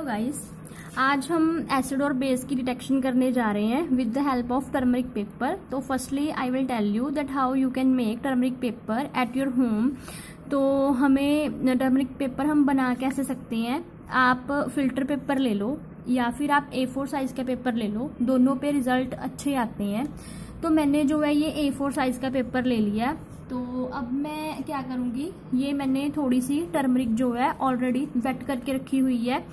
Hello guys आज हम acid और बेस की डिटेक्शन करने जा रहे हैं with the help of turmeric paper तो firstly I will tell you that how you can make turmeric paper at your home तो हमें टर्मरिक पेपर हम बना कैसे सकते हैं? आप फ़िल्टर पेपर ले लो या फिर आप ए फोर साइज़ का पेपर ले लो। दोनों पे रिज़ल्ट अच्छे आते हैं। तो मैंने जो है ये ए फोर साइज़ का पेपर ले लिया। तो अब मैं क्या करूँगी? ये मैंने थोड़ी सी टर्मरिक जो है ऑलरेडी वेट करके रखी हुई है।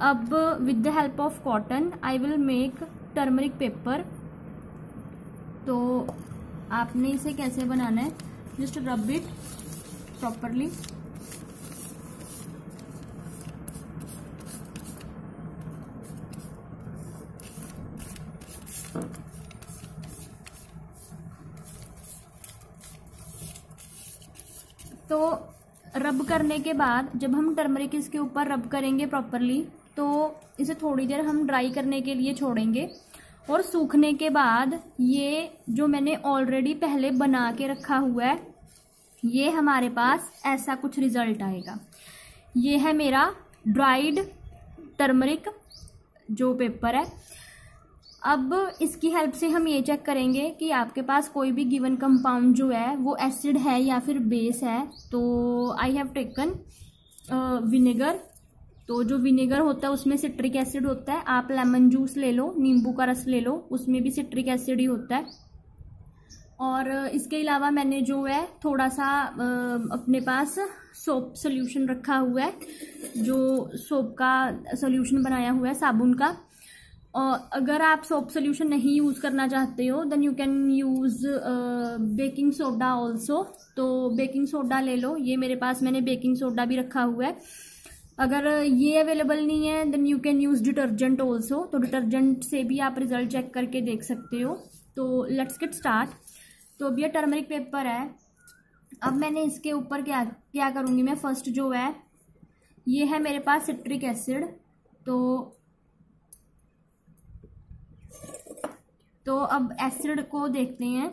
अब with the help of cotton I will make turmeric paper तो आपने इसे कैसे बनाना है? जस्ट रब इट प्रॉपरली तो रब करने के बाद जब हम टर्मरिक इसके ऊपर रब करेंगे प्रॉपरली तो इसे थोड़ी देर हम ड्राई करने के लिए छोड़ेंगे। और सूखने के बाद ये जो मैंने ऑलरेडी पहले बना के रखा हुआ है, ये हमारे पास ऐसा कुछ रिज़ल्ट आएगा। ये है मेरा ड्राइड टर्मरिक जो पेपर है। अब इसकी हेल्प से हम ये चेक करेंगे कि आपके पास कोई भी गिवन कंपाउंड जो है, वो एसिड है या फिर बेस है तो आई हैव टेकन विनेगर तो जो विनेगर होता है, उसमें सिट्रिक एसिड होता है। आप लेमन जूस ले लो, नींबू का रस ले लो, उसमें भी सिट्रिक एसिड ही होता है। और इसके अलावा मैंने जो है थोड़ा सा अपने पास सोप सोल्यूशन रखा हुआ है, जो सोप का सोल्यूशन बनाया हुआ है, साबुन का। अगर आप सोप सोल्यूशन नहीं यूज़ करना चाहते हो then you can use baking soda also तो बेकिंग सोडा ले लो। ये मेरे पास मैंने बेकिंग सोडा भी रखा हुआ है। अगर ये अवेलेबल नहीं है then you can use detergent also तो डिटर्जेंट से भी आप रिज़ल्ट चेक करके देख सकते हो। तो लेट्स गेट स्टार्ट तो अब यह टर्मरिक पेपर है। अब मैंने इसके ऊपर क्या क्या करूँगी मैं? फ़र्स्ट जो है, ये है मेरे पास सिट्रिक एसिड तो तो अब एसिड को देखते हैं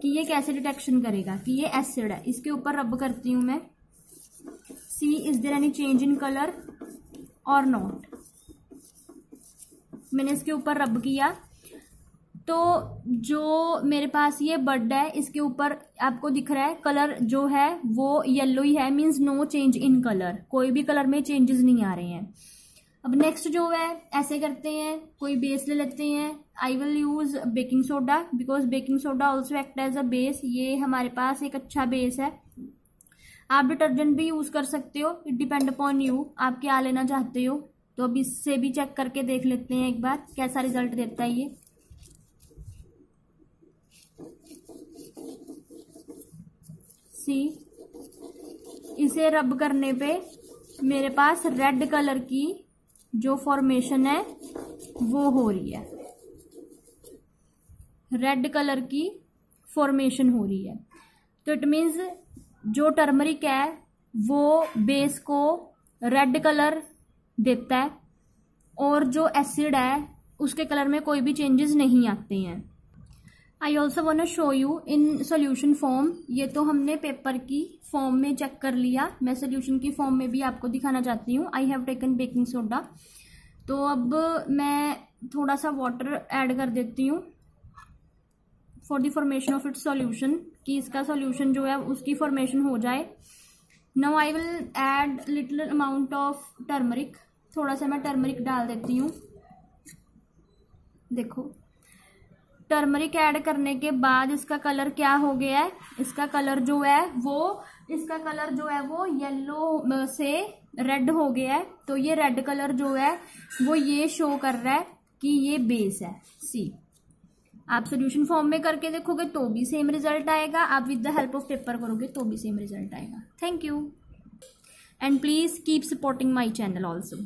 कि ये कैसे डिटेक्शन करेगा कि ये एसिड है। इसके ऊपर रब करती हूँ मैं। See is there any change in colour और नॉट मैंने इसके ऊपर रब किया। तो जो मेरे पास ये बर्ड है, इसके ऊपर आपको दिख रहा है कलर जो है, वो येलो ही है means no change in colour कोई भी कलर में चेंजेस नहीं आ रहे हैं। अब नेक्स्ट जो है, ऐसे करते हैं, कोई बेस ले लेते हैं। I will use baking soda because baking soda also act as a base ये हमारे पास एक अच्छा बेस है। आप डिटर्जेंट भी यूज़ कर सकते हो। इट डिपेंड अपॉन यू आप क्या लेना चाहते हो? तो अब इससे भी चेक करके देख लेते हैं एक बार, कैसा रिज़ल्ट देता है ये। सी इसे रब करने पे मेरे पास रेड कलर की जो फॉर्मेशन है, वो हो रही है। रेड कलर की फॉर्मेशन हो रही है। तो इट मीन्स जो टर्मरिक है, वो बेस को रेड कलर देता है और जो एसिड है, उसके कलर में कोई भी चेंजेस नहीं आते हैं। I also want show you in solution form ये तो हमने पेपर की फॉर्म में चेक कर लिया। मैं सोल्यूशन की फॉर्म में भी आपको दिखाना चाहती हूँ। I have taken baking soda तो अब मैं थोड़ा सा वाटर ऐड कर देती हूँ। For the formation of its solution कि इसका सॉल्यूशन जो है, उसकी फॉर्मेशन हो जाए। Now I will add little amount of turmeric थोड़ा सा मैं टर्मरिक डाल देती हूँ। देखो। टर्मरिक ऐड करने के बाद इसका कलर क्या हो गया है? इसका कलर जो है वो, इसका कलर जो है वो येलो से रेड हो गया है। तो ये रेड कलर जो है, वो ये शो कर रहा है कि ये बेस है। सी आप सोल्यूशन फॉर्म में करके देखोगे तो भी सेम रिज़ल्ट आएगा। आप with the help of paper करोगे तो भी सेम रिज़ल्ट आएगा। Thank you and please keep supporting my channel also